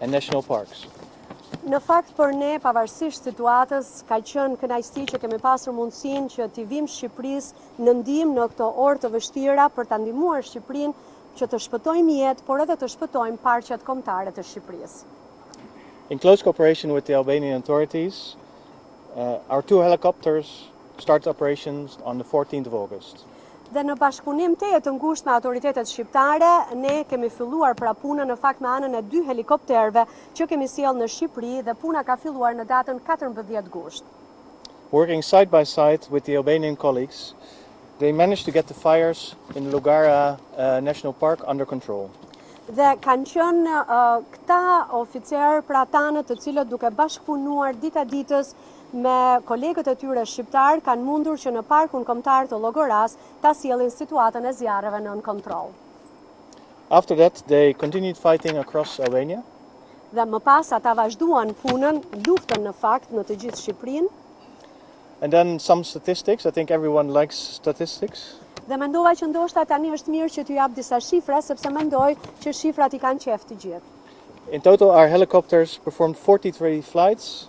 and National Parks. Në fakt për ne, pavarësisht situatës, ka qenë kënaqësi që kemi pasur mundësinë që t'i vijmë Shqipërisë në ndihmë në këto orë të vështira për ta ndihmuar Shqipërinë që të shpëtojmë jetë, por edhe të shpëtojmë parqet kombëtare të Shqipërisë. In close cooperation with the Albanian authorities, uh, our two helicopters started operations on the 14th of August. Dhe në bashkëpunim tejet të ngushtë me autoritetet shqiptare, ne kemi filluar pra punën në fakt me anën e dy helikopterëve që kemi sjellë në Shqipëri dhe puna ka filluar në datën katërmbëdhjetë gusht. Working side by side with the Albanian colleagues, they managed to get the fires in Llogara National Park under control. Dhe kanë qenë këta oficerë pra tanët të cilët duke bashkëpunuar dita ditës me kolegët e tyre shqiptarë kanë mundur që në Parkun Kombëtar të Llogorasë ta sjellin situatën e zjarreve nën kontroll. After that, they continued fighting across Albania. Dhe më pas ata vazhduan punën, luftën në fakt në të gjithë Shqipërinë. And then some statistics, I think everyone likes statistics. Dhe mendova që ndoshta tani është mirë që t'ju jap disa shifra sepse mendoj që shifrat i kanë qejf të gjithë. In total our helicopters performed 43 flights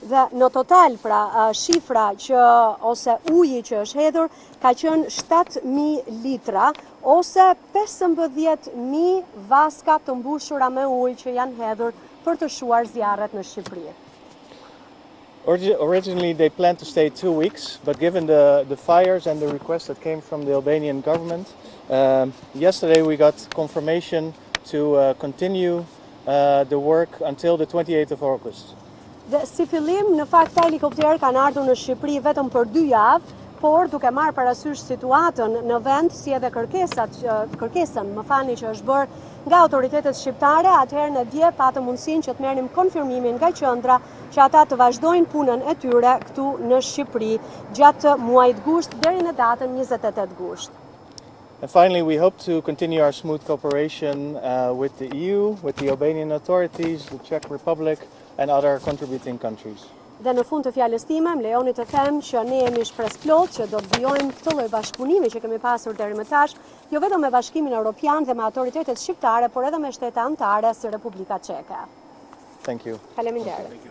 Dhe në total, pra, shifra që ose uji që është hedhur ka qenë 7000 litra ose 15000 vaska të mbushura me ujë që janë hedhur për të shuar zjarret në Shqipëri. Originally they planned to stay two weeks, but given the, the fires and the request that came from the Albanian government, uh, yesterday we got confirmation to uh, continue the work until the 28th of August. Dhe si fillim, në fakt këta helikopterë kanë ardhur në Shqipëri vetëm për 2 javë, por duke marrë parasysh situatën në vend si edhe kërkesat kërkesën, më falni që është bërë nga autoritetet shqiptare, atëherë ne dje patëm mundësinë që të merrnim konfirmimin nga qendra që ata të vazhdojnë punën e tyre këtu në Shqipëri gjatë muajit gusht deri në datën 28 gusht. And finally we hope to continue our smooth cooperation with the EU, with the Albanian authorities, the Czech Republic and other contributing countries. Dhe në fund të fjalës time, më lejoni të them që ne jemi shpresëplot që do të vijojmë këtë lloj bashkëpunimi që kemi pasur deri më tash, jo vetëm me Bashkimin Europian dhe me autoritetet shqiptare, por edhe me shtete anëtare si Republika Çeke. Thank you. Faleminderit. Thank you.